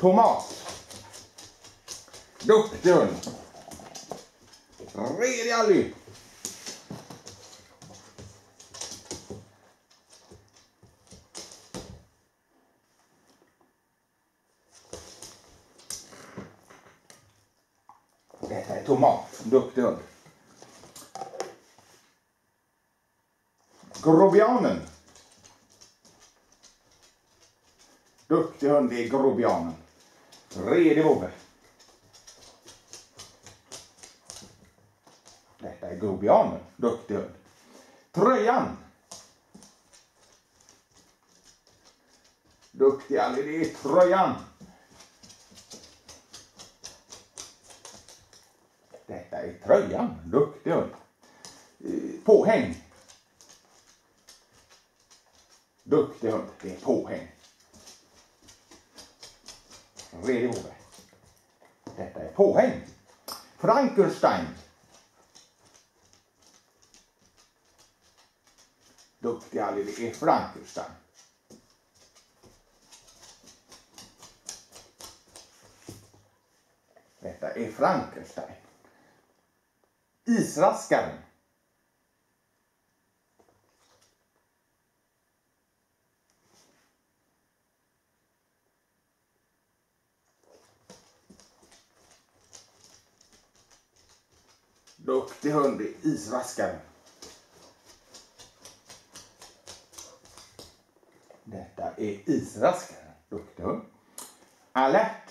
Tomat. Duktig hund. Redig Ally. Detta är tomat. Duktig hund. Grobianen. Duktig hund det är grobianen. Tredje vovve. Detta är grobianen. Duktig hund. Tröjan. Duktig Ali. det är tröjan. Detta är tröjan. Duktig hund. Eh, påhäng. Duktig hund. Det är påhäng. Redig vovve. Detta är påhäng. Frankenstein. Duktig Ally, det är Frankenstein. Detta är Frankenstein. Israskaren. Duktig hund i isvaskaren. Detta är israskaren. Duktig hund. Alert.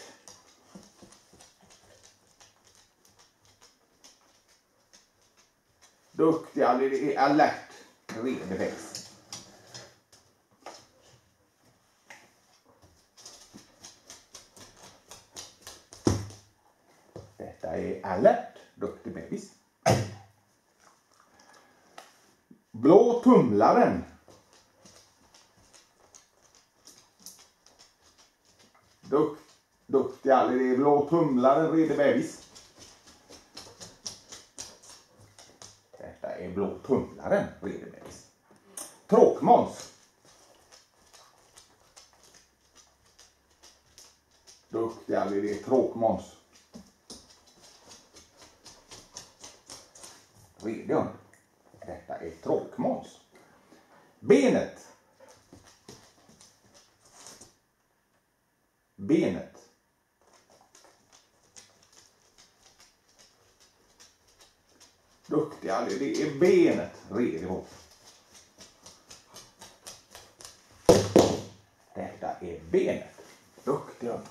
Duktig det är alert. Redig växt. Detta är alert. Duktig bebis. Blå tumlaren. Duk, duktig det är blå tumlaren, redig bebis. Detta är blå tumlaren, redig bebis. Tråkmåns. Duktig det är tråkmåns. Redig hund. Är tråkmåns. Benet. Benet. Duktig Ally, det är benet. red ihop. Detta är benet. Duktig hund.